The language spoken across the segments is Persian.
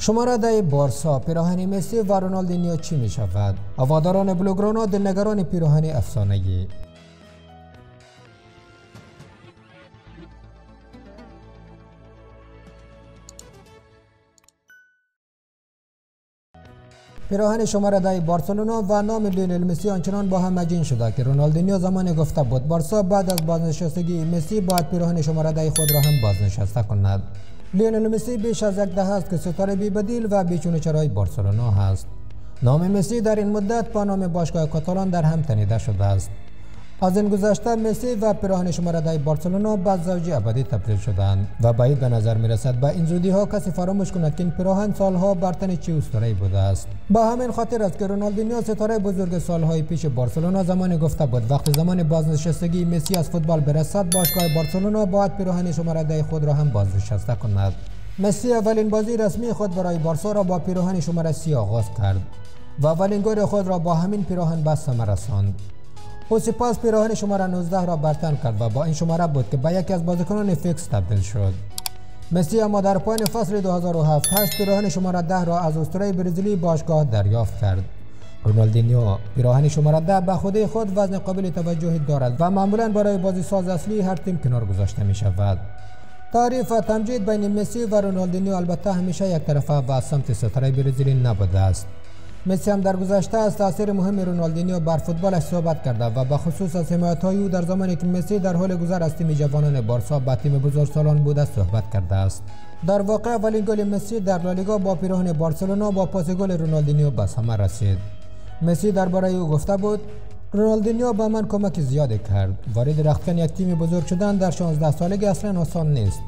شماره ده بارسا پیراهن مسی و رونالدینیو چی می شود؟ هواداران بلوگرانا دلنگران پیراهن افسانه‌ای پیراهن شماره ده بارسلونا و نام لیونل مسی آنچنان با هم مجین شده که رونالدینیو زمان گفته بود بارسا بعد از بازنشستگی مسی باید پیراهن شماره ده خود را هم بازنشسته کند لیونل مسی بیش از یک دهه است که ستاره بی بدیل و بیچون چرای بارسلونا هست. نام مسی در این مدت با نام باشگاه کاتالان در هم تنیده شده است. از این گذشته مسی و پیراهن شماره ده بارسلونا به زوجی ابدی تبدیل شدند و بعید به نظر می رسد این زودی ها کسی فراموش کند که این پیراهن سالها بر تن چی اسطوره بوده است. با همین خاطر است که رونالدینیو ستاره بزرگ سالهای پیش بارسلونا زمانی گفته بود وقتی زمان بازنشستگی مسی از فوتبال برسد باشگاه بارسلونا باید پیراهن شماره ده خود را هم بازنشسته کند. مسی اولین بازی رسمی خود برای بارسا را با پیراهن شماره سی آغاز کرد و اولین گل خود را با همین پیراهن به ثمر رساند. سپاس پیراهن شماره 19 را برتن کرد و با این شماره بود که به یکی از بازیکنان فیکس تبدیل شد. مسی اما در پایان فصل 2007 8 پیراهن شماره 10 را از اسطوره برزیلی باشگاه دریافت کرد. رونالدینیو پیراهن شماره 10 به خود خود وزن قابل توجهی دارد و معمولا برای بازی ساز اصلی هر تیم کنار گذاشته می شود تعریف و تمجید بین مسی و رونالدینیو البته همیشه یک طرفه و سمت ستاره برزیلی نبوده است. مسی هم در گذشته از تاثیر مهم رونالدینیو بر فوتبالش صحبت کرده و به خصوص از حمایت او در زمانی که مسی در حال گذر از تیم جوانان بارسا به تیم بزرگسالان بوده صحبت کرده است. در واقع اولین گل مسی در لالیگا با پیراهن بارسلونا با پاس گل رونالدینیو به ثمر رسید. مسی درباره او گفته بود رونالدینیو به من کمک زیادی کرد. وارد رختکن یک تیم بزرگ شدن در 16 سالگی اصلا آسان نیست.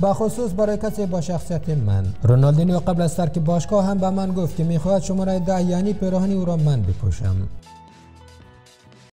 با خصوص برای کسی با شخصیت من. رونالدینیو قبل از ترک باشگاه هم به من گفت که می‌خواهد شماره ده یعنی پیراهن او را من بپوشم.